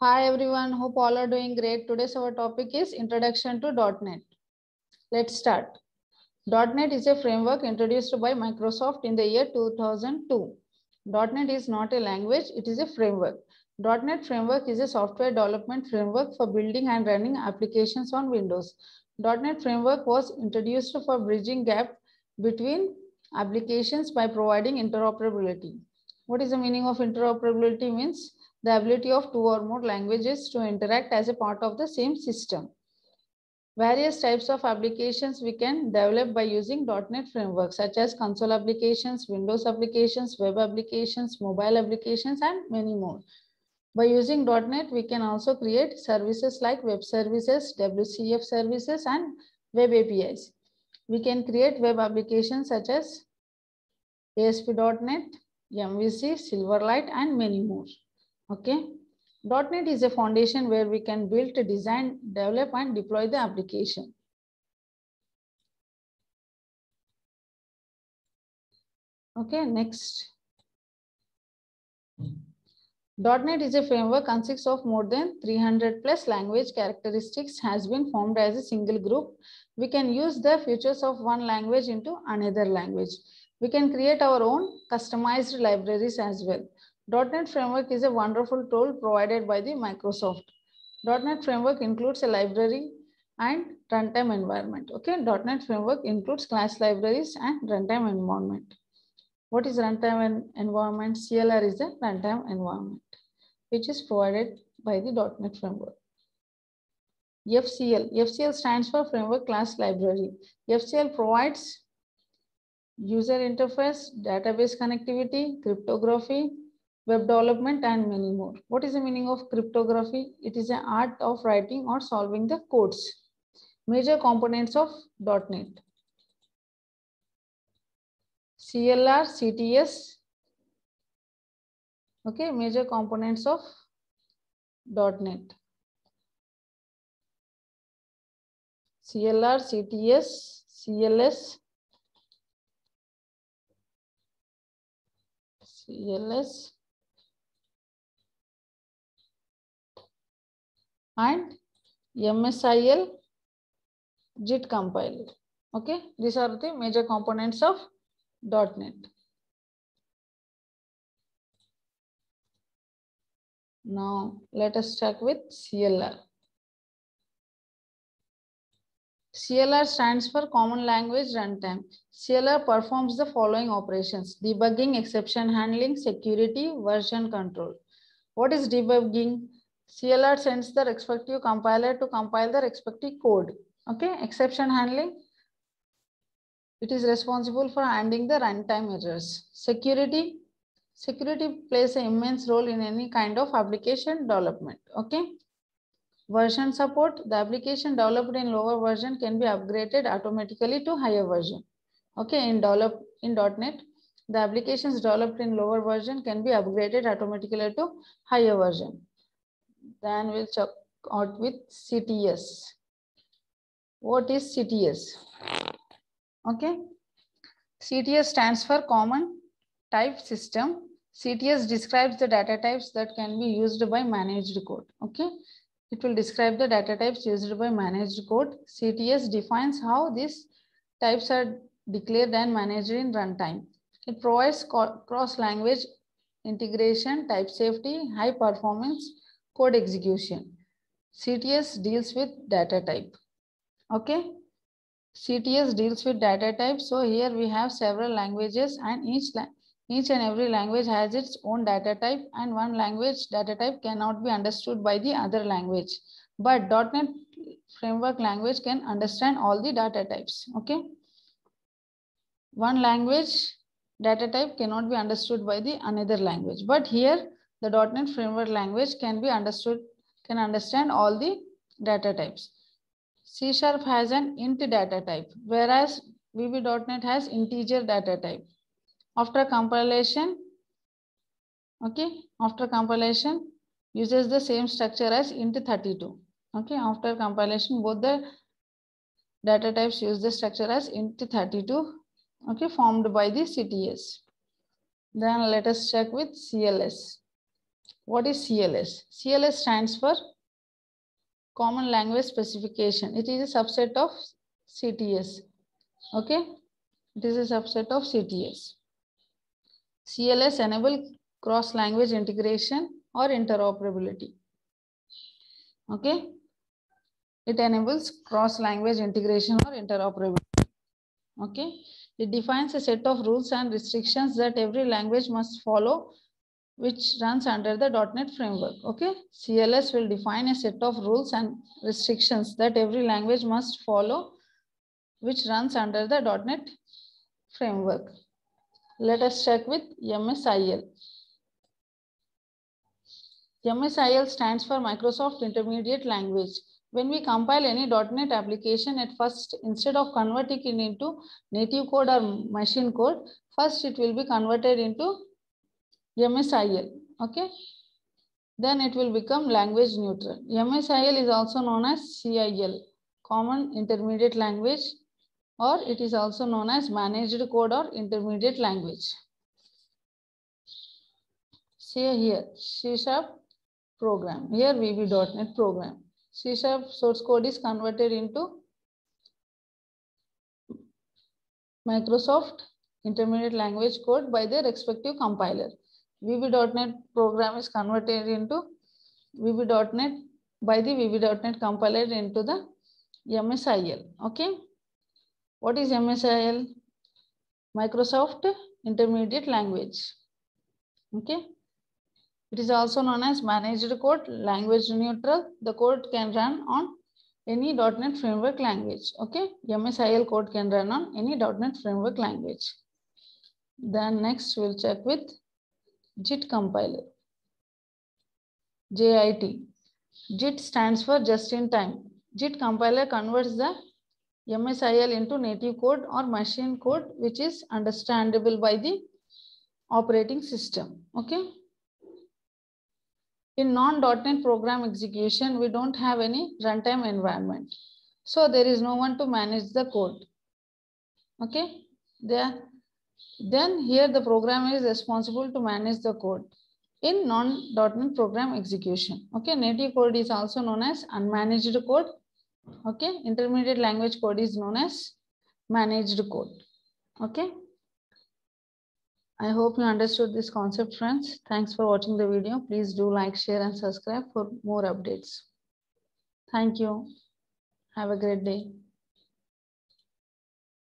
Hi everyone, hope all are doing great. Today's our topic is Introduction to .NET. Let's start. .NET is a framework introduced by Microsoft in the year 2002. .NET is not a language, it is a framework. .NET framework is a software development framework for building and running applications on Windows. .NET framework was introduced for bridging gap between applications by providing interoperability. What is the meaning of interoperability means? The ability of two or more languages to interact as a part of the same system. Various types of applications we can develop by using .NET framework such as console applications, Windows applications, web applications, mobile applications, and many more. By using .NET, we can also create services like web services, WCF services, and web APIs. We can create web applications such as ASP.NET, MVC, Silverlight, and many more. Okay. .NET is a foundation where we can build, design, develop, and deploy the application. Okay, next. .NET is a framework consists of more than 300 plus language characteristics has been formed as a single group. We can use the features of one language into another language. We can create our own customized libraries as well. .NET Framework is a wonderful tool provided by the Microsoft. .NET Framework includes a library and runtime environment. Okay, .NET Framework includes class libraries and runtime environment. What is runtime environment? CLR is a runtime environment, which is provided by the .NET Framework. FCL. FCL stands for Framework Class Library. FCL provides user interface, database connectivity, cryptography, web development, and many more. What is the meaning of cryptography? It is an art of writing or solving the codes. Major components of .NET. CLR, CTS. Okay, major components of .NET. CLR, CTS, CLS, CLS, and MSIL JIT compiler. Okay, these are the major components of .NET. Now let us start with CLR. CLR stands for Common Language Runtime. CLR performs the following operations. Debugging, exception handling, security, version control. What is debugging? CLR sends the respective compiler to compile the respective code. Okay, exception handling. It is responsible for handling the runtime errors. Security. Security plays an immense role in any kind of application development. Okay. Version support. The application developed in lower version can be upgraded automatically to higher version. Okay, in develop in .NET, the applications developed in lower version can be upgraded automatically to higher version. Then we'll check out with CTS. What is CTS? Okay. CTS stands for Common Type System. CTS describes the data types that can be used by managed code. Okay. It will describe the data types used by managed code. CTS defines how these types are declared and managed in runtime. It provides cross-language integration, type safety, high performance, code execution. CTS deals with data type. Okay. CTS deals with data type. So here we have several languages and each, each and every language has its own data type and one language data type cannot be understood by the other language. But .NET framework language can understand all the data types. Okay. One language data type cannot be understood by the another language. But here the .NET framework language can be understood, can understand all the data types. C Sharp has an int data type, whereas VB.NET has integer data type. After compilation, okay, after compilation uses the same structure as int 32. Okay, after compilation, both the data types use the structure as int 32, okay, formed by the CTS. Then let us check with CLS. What is CLS? CLS stands for Common Language Specification. It is a subset of CTS. Okay. It is a subset of CTS. CLS enable cross-language integration or interoperability. Okay. It enables cross-language integration or interoperability. Okay. It defines a set of rules and restrictions that every language must follow which runs under the .NET framework. Okay, CLS will define a set of rules and restrictions that every language must follow which runs under the .NET framework. Let us check with MSIL. MSIL stands for Microsoft Intermediate Language. When we compile any .NET application at first, instead of converting it into native code or machine code, first it will be converted into MSIL. Okay. Then it will become language neutral. MSIL is also known as CIL, Common Intermediate Language, or it is also known as Managed Code or Intermediate Language. See here, C Sharp program. Here VB.NET program. C Sharp source code is converted into Microsoft Intermediate Language code by their respective compiler. VB.NET program is converted into VB.NET by the VB.NET compiler into the MSIL. Okay. What is MSIL? Microsoft Intermediate Language. Okay. It is also known as managed code, language neutral. The code can run on any .NET framework language. Okay. MSIL code can run on any .NET framework language. Then next we'll check with JIT compiler. JIT. JIT stands for just in time. JIT compiler converts the MSIL into native code or machine code, which is understandable by the operating system. Okay. In non-.NET program execution, we don't have any runtime environment. So there is no one to manage the code. Okay. There, then here the program is responsible to manage the code in non-.NET program execution. Okay, native code is also known as unmanaged code. Okay, intermediate language code is known as managed code. Okay. I hope you understood this concept, friends. Thanks for watching the video. Please do like, share, and subscribe for more updates. Thank you. Have a great day.